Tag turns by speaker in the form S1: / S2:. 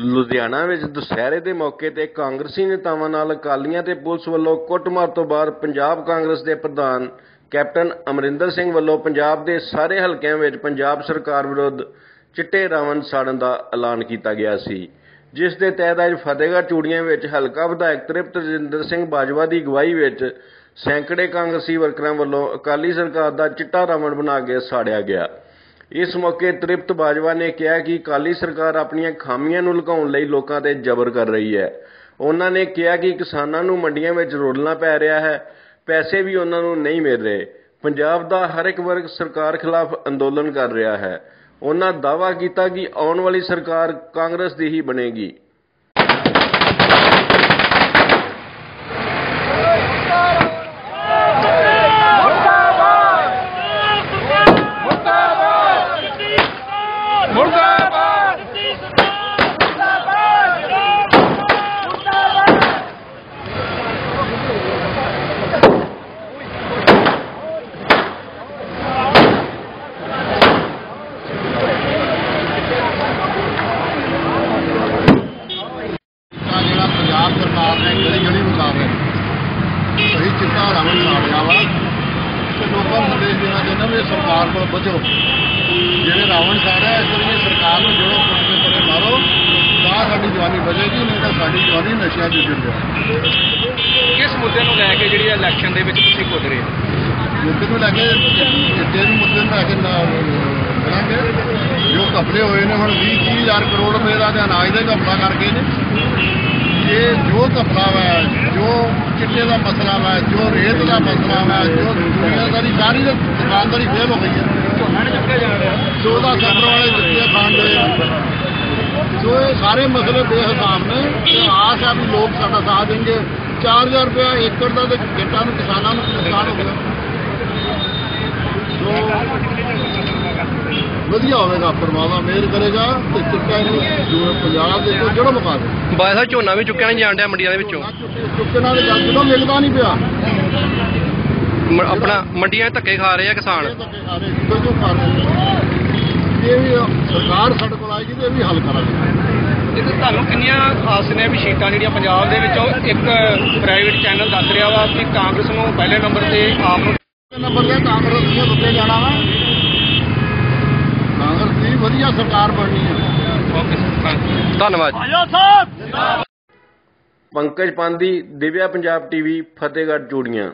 S1: ਲੁਧਿਆਣਾ ਵਿੱਚ ਦੁਸਹਿਰੇ ਦੇ ਮੌਕੇ ਤੇ ਕਾਂਗਰਸੀ ਨੇਤਾਵਾਂ ਨਾਲ ਅਕਾਲੀਆਂ ਤੇ ਪੁਲਿਸ ਵੱਲੋਂ ਕੁੱਟਮਾਰ ਤੋਂ ਬਾਅਦ ਪੰਜਾਬ ਕਾਂਗਰਸ ਦੇ ਪ੍ਰਧਾਨ ਕੈਪਟਨ ਅਮਰਿੰਦਰ ਸਿੰਘ ਵੱਲੋਂ ਪੰਜਾਬ ਦੇ ਸਾਰੇ ਹਲਕਿਆਂ ਵਿੱਚ ਪੰਜਾਬ ਸਰਕਾਰ ਵਿਰੁੱਧ ਚਿੱਟੇ ਰਾਵਣ ਸਾੜਨ ਦਾ ਐਲਾਨ ਕੀਤਾ ਗਿਆ ਸੀ, ਜਿਸ ਦੇ ਤਹਿਤ ਅੱਜ ਫਤਿਹਗੜ੍ਹ ਚੂੜੀਆਂ ਵਿੱਚ ਹਲਕਾ ਵਿਧਾਇਕ ਤ੍ਰਿਪਤ ਰਜਿੰਦਰ ਸਿੰਘ ਬਾਜਵਾ ਦੀ ਅਗਵਾਈ ਵਿੱਚ ਸੈਂਕੜੇ ਕਾਂਗਰਸੀ ਵਰਕਰਾਂ ਵੱਲੋਂ ਅਕਾਲੀ ਸਰਕਾਰ ਦਾ ਚਿੱਟਾ ਰਾਵਣ ਬਣਾ ਕੇ ਸਾੜਿਆ ਗਿਆ। ਇਸ ਮੌਕੇ ਤ੍ਰਿਪਤ ਬਾਜਵਾ ਨੇ ਕਿਹਾ ਕਿ ਅਕਾਲੀ ਸਰਕਾਰ ਆਪਣੀਆਂ ਖਾਮੀਆਂ ਨੂੰ ਲੁਕਾਉਣ ਲਈ ਲੋਕਾਂ ਤੇ ਜ਼ਬਰ ਕਰ ਰਹੀ ਹੈ। ਉਹਨਾਂ ਨੇ ਕਿਹਾ ਕਿ ਕਿਸਾਨਾਂ ਨੂੰ ਮੰਡੀਆਂ ਵਿੱਚ ਰੋਲਣਾ ਪੈ ਰਿਹਾ ਹੈ। ਪੈਸੇ ਵੀ ਉਹਨਾਂ ਨੂੰ ਨਹੀਂ ਮਿਲ ਰਹੇ। ਪੰਜਾਬ ਦਾ ਹਰ ਇੱਕ ਵਰਗ ਸਰਕਾਰ ਖਿਲਾਫ ਅੰਦੋਲਨ ਕਰ ਰਿਹਾ ਹੈ। ਉਹਨਾਂ ਦਾਅਵਾ ਕੀਤਾ ਕਿ ਆਉਣ ਵਾਲੀ ਸਰਕਾਰ ਕਾਂਗਰਸ ਦੀ ਹੀ ਬਣੇਗੀ
S2: ਮੁਰਦਾਬਾਦ
S3: ਚਿੱਟਾ ਜਿਹੜਾ ਪੰਜਾਬ ਸਰਕਾਰ ਨੇ ਗਲੀ ਗਲੀ ਨੂੰ ਕਰ ਰਿਹਾ ਚਿੱਟਾ ਰਾਵਣ ਸਾੜਿਆ ਵਾ। ਤੇ ਲੋਕਾਂ ਨੂੰ ਸੰਦੇਸ਼ ਦੇਣਾ ਚਾਹੁੰਦਾ ਵੀ ਸਰਕਾਰ ਕੋਲ ਬਚੋ ਜਿਹੜੇ ਰਾਵਣ ਸਾੜਿਆ ਇਸ ਲਈ ਸਰਕਾਰ ਨੂੰ ਜੋੜੋ ਪੁੱਟ ਪਰੇ ਮਾਰੋ। ਤਾਂ ਸਾਡੀ ਜਵਾਨੀ ਬਚੇਗੀ ਨਹੀਂ ਤਾਂ ਸਾਡੀ ਜਵਾਨੀ ਨਸ਼ਿਆਂ 'ਚ ਜੁੜ ਜਾਏ
S2: ਕਿਸ ਮੁੱਦੇ ਨੂੰ ਲੈ ਕੇ ਜਿਹੜੀ ਇਲੈਕਸ਼ਨ ਦੇ ਵਿੱਚ ਤੁਸੀਂ ਕੁੱਦ ਰਹੇ ਹੋ?
S3: ਮੁੱਦੇ ਨੂੰ ਲੈ ਕੇ ਚਿੱਟੇ ਨੂੰ ਮੁੱਦੇ ਨੂੰ ਲੈ ਕੇ ਨਾ- ਕਰਾਂਗੇ। ਜੋ ਘਪਲੇ ਹੋਏ ਨੇ ਹੁਣ 20 30 ਹਜ਼ਾਰ ਕਰੋੜ ਰੁਪਏ ਦਾ ਤੇ ਅਨਾਜ ਦਾ ਘਪਲਾ ਕਰਕੇ ਨੇ। ਇਹ ਜੋ ਘਪਲਾ ਵਾ ਜੋ ਚਿੱਟੇ ਦਾ ਮਸਲਾ ਵਾ ਜੋ ਰੇਤ ਦਾ ਮਸਲਾ ਵਾ ਜੋ ਦੁਨੀਆਦਾਰੀ ਸਾਰੀ ਦੀ ਦੁਕਾਨਦਾਰੀ ਫੇਲ ਹੋ ਗਈ ਹੈ।
S2: ਝੋਨਾ ਨਹੀਂ ਚੁੱਕਿਆ ਜਾ ਰਿਹਾ।
S3: 14 ਸੈਕਟਰ ਵਾਲੇ ਜਿੱਤੇ ਖਾਣ ਦੇ। ਸੋ ਇਹ ਸਾਰੇ ਮਸਲੇ ਬੇਹਿਸਾਬ ਨੇ। ਤੇ ਆਸ ਆ ਵੀ ਲੋਕ ਸਾਡਾ ਸਾਥ ਦੇਣਗੇ। 4000 ਰੁਪਏ ਏਕੜ ਦਾ ਤੇ ਖੇਤਾਂ ਨੂੰ ਕਿਸਾਨਾਂ ਨੂੰ ਨੁਕਸਾਨ ਹੋ ਗਿਆ ਸੋ ਵਧੀਆ ਹੋਵੇਗਾ ਪਰਮਾਤਮਾ ਮਿਹਰ ਕਰੇਗਾ ਤੇ ਚਿੱਟਾ ਨੂੰ ਜੋ ਪੰਜਾਬ ਦੇ ਕੋਲ ਜੜੋਂ ਮੁਕਾ ਦੇ
S4: ਬਾਇਆ ਸਾਹਿਬ ਝੋਨਾ ਵੀ ਚੁੱਕਿਆ ਨਹੀਂ ਜਾਣ ਡਿਆ ਮੰਡੀਆਂ ਦੇ ਵਿੱਚੋਂ?
S3: ਚੁੱਕੇ ਨਾਲ ਗੱਲ ਜਦੋਂ ਮਿਲਦਾ ਨਹੀਂ ਪਿਆ।
S4: ਆਪਣਾ ਮੰਡੀਆਂ 'ਚ ਧੱਕੇ ਖਾ ਰਹੇ ਆ ਕਿਸਾਨ।
S3: ਇਹ ਵੀ ਸਰਕਾਰ ਸਾਡੇ ਕੋਲ ਆਏਗੀ ਤੇ ਇਹ ਵੀ ਹੱਲ ਕਰਾਂਗੇ।
S2: ਤੇ ਤੁਹਾਨੂੰ ਕਿੰਨੀਆਂ ਆਸ ਨੇ ਵੀ ਸੀਟਾਂ ਜਿਹੜੀਆਂ ਪੰਜਾਬ ਦੇ ਵਿੱਚੋਂ? ਇੱਕ ਪ੍ਰਾਈਵੇਟ ਚੈਨਲ ਦੱਸ ਰਿਹਾ ਵਾ ਕਿ ਕਾਂਗਰਸ ਨੂੰ ਪਹਿਲੇ ਨੰਬਰ ਤੇ ਆਪ ਨੂੰ
S3: ਨੰਬਰ ਤੇ ਕਾਂਗਰਸ ਨੂੰ ਉੱਤੇ ਜਾਣਾ ਵਾ। ਵਧੀਆ ਸਰਕਾਰ ਬਣਨੀ ਹੈ।
S4: ਧੰਨਵਾਦ
S1: ਪੰਕਜ ਪਾਂਦੀ ਦਿਵਿਆ ਪੰਜਾਬ ਟੀਵੀ ਫਤਿਹਗੜ੍ਹ ਚੂੜੀਆਂ।